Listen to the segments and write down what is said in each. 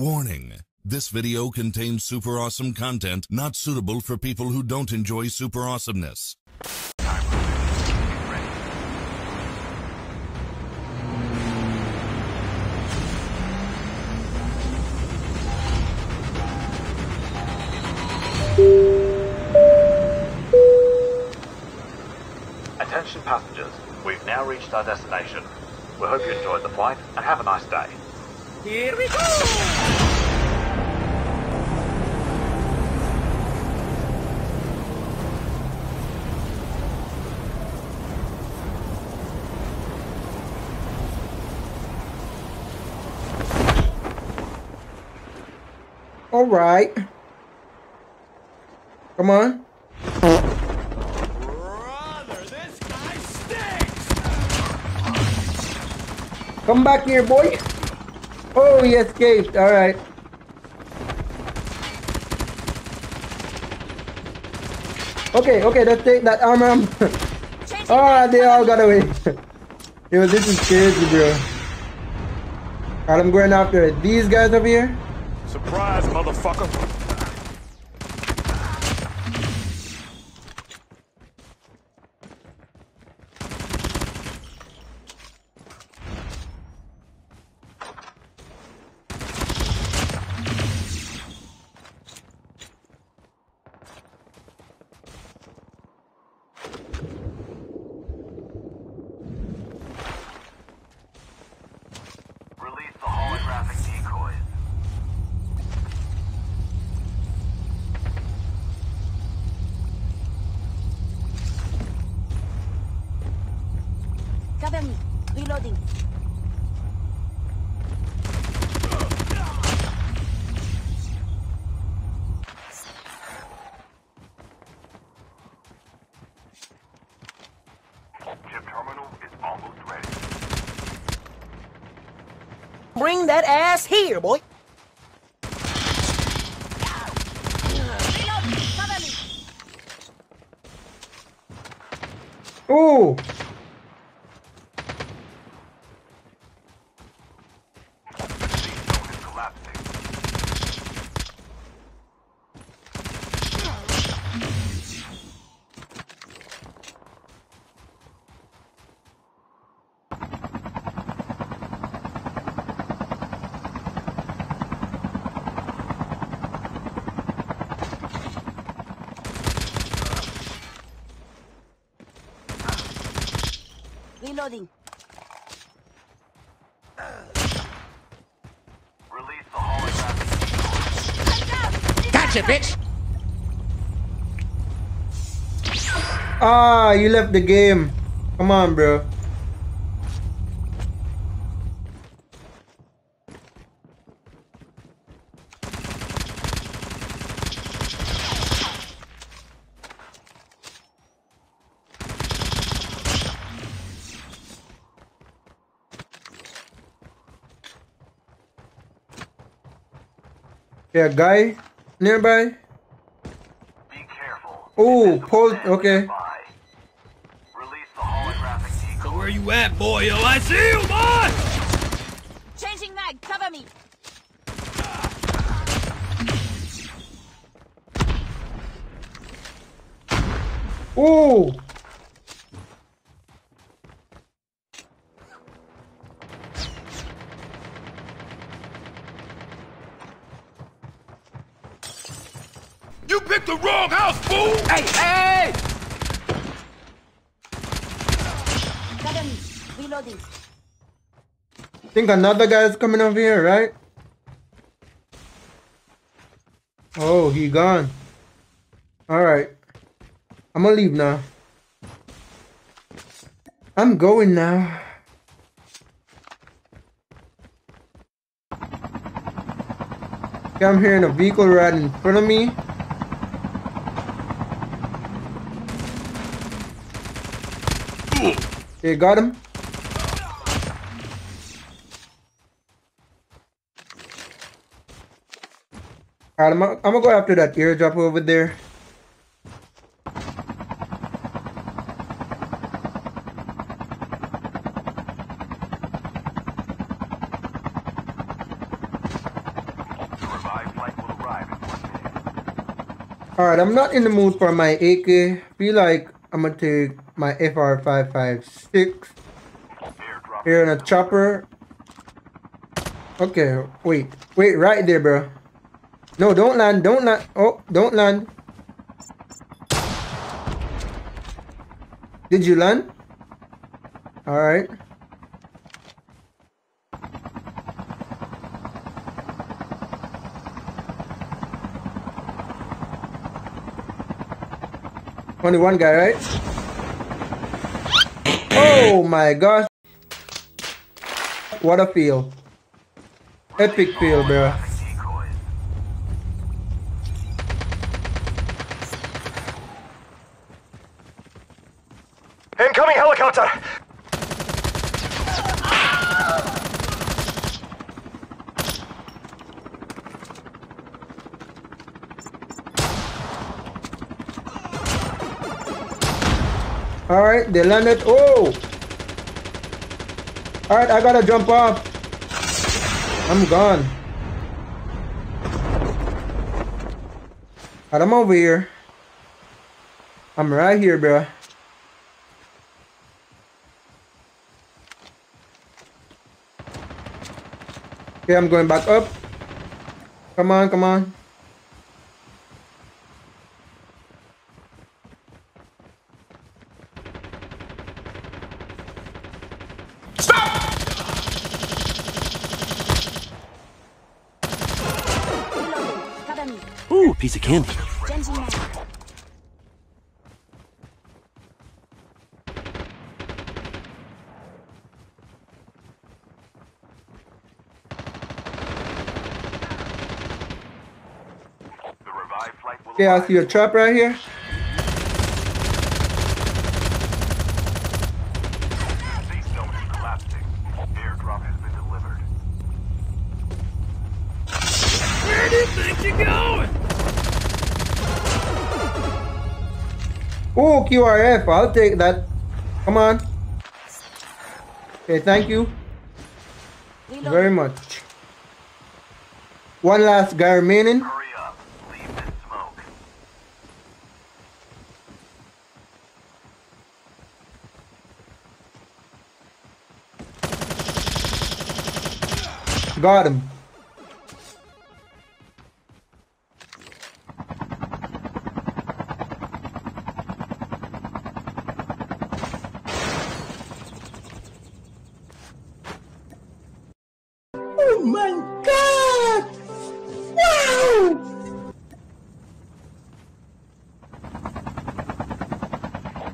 Warning. This video contains super awesome content not suitable for people who don't enjoy super awesomeness. Attention passengers, we've now reached our destination. We hope you enjoyed the flight and have a nice day. Here we go! All right. Come on. Brother, this guy stinks! Come back here, boy. Oh, he escaped. All right. Okay, okay, let's take that armor. Oh, they all got away. Yo, this is crazy, bro. Alright, I'm going after it. These guys over here. Surprise, motherfucker! Reloading. Chip terminal is almost ready. Bring that ass here, boy. Reloading. Reloading. Release Gotcha, bitch. ah, you left the game. Come on, bro. Yeah, guy nearby. Be careful. Oh, Invisible pull. Okay. nearby. Release the. Where you at, boy? Yo, I see you, boy! Changing mag. Cover me. Oh, You picked the wrong house, fool! Hey, hey! Cover me. Reloading. think another guy is coming over here, right? Oh, he gone. All right, I'm gonna leave now. I'm going now. Okay, I'm hearing a vehicle right in front of me. Okay, got him. Alright, I'm, I'm gonna go after that airdrop over there. Alright, I'm not in the mood for my AK. Be like I'm gonna take my FR556 here in a chopper. Okay, wait, wait, right there, bro. No, don't land, don't land. Oh, don't land. Did you land? Alright. Only one guy, right? Oh my gosh. What a feel. Epic feel, bro. Alright, they landed. Oh! Alright, I gotta jump off. I'm gone. Alright, I'm over here. I'm right here, bro. Okay, I'm going back up. Come on, come on. Will Okay, I see a trap right here. Safe zone is collapsing. Airdrop has Oh, QRF, I'll take that. Come on. Okay, thank you very much. One last guy remaining. Hurry up. Leave this smoke. Got him.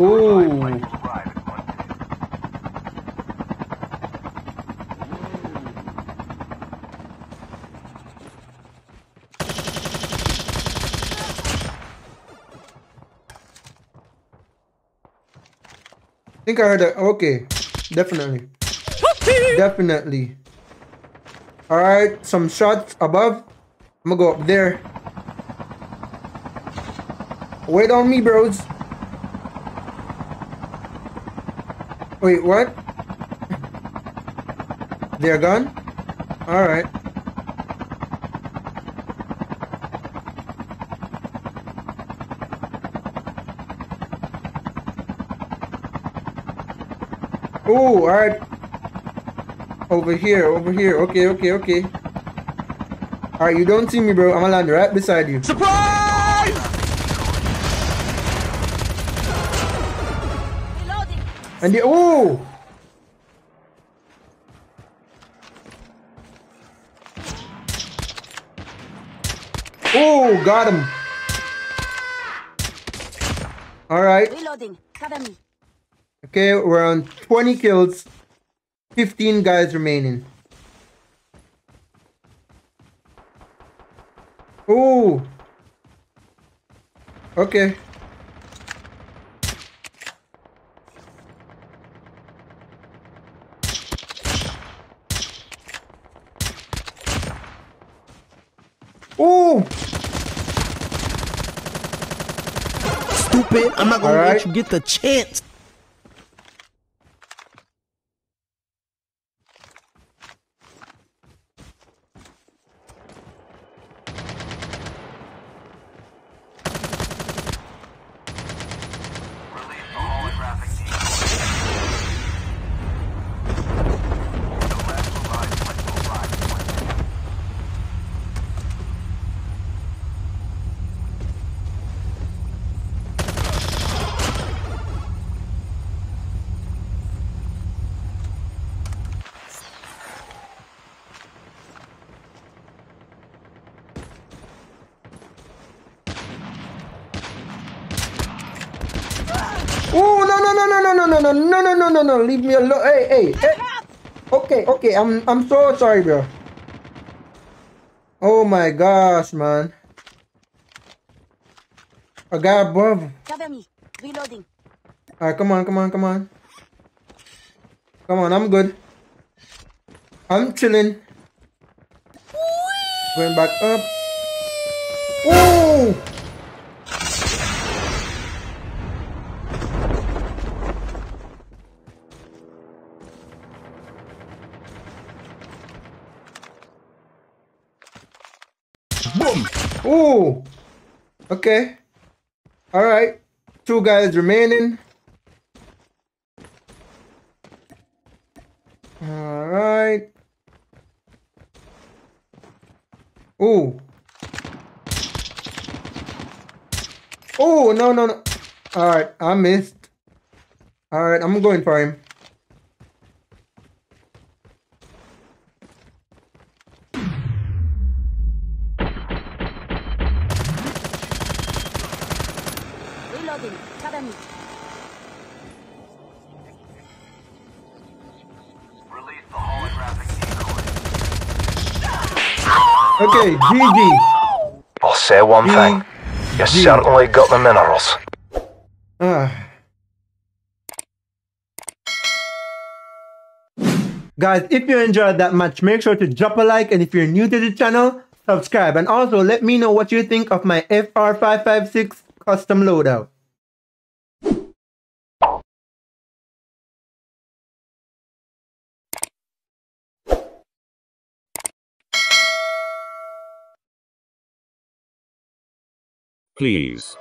Ooh. I think I heard that. Okay. Definitely. Definitely. Alright, some shots above. I'm gonna go up there. Wait on me, bros. Wait, what? They're gone? Alright. Oh, alright. Over here, over here. Okay, okay, okay. Alright, you don't see me, bro. I'm gonna land right beside you. Surprise! And the oh! Oh, got him. All right. Reloading. Cover me. Okay, we're on 20 kills. 15 guys remaining. Oh. Okay. Oh. I'm not gonna Alright. let you get the chance. No, no, no, no, no, no, no, no, no, no, no, no. Leave me alone. Hey, hey, hey. Okay, okay. I'm, I'm so sorry, bro. Oh my gosh, man. A guy above. Cover me. Reloading. Alright, come on, come on, come on. Come on, I'm good. I'm chilling. Going back up. Ooh! Okay. Alright. Two guys remaining. Alright. Ooh. Oh, no, no, no. Alright, I missed. Alright, I'm going for him. Reloading. Cover me. Release the holographic decoy. Okay, GG. I'll say one thing. You Gee. certainly got the minerals. Ah. Guys, if you enjoyed that match, make sure to drop a like and if you're new to the channel, subscribe. And also let me know what you think of my FR556 custom loadout. Please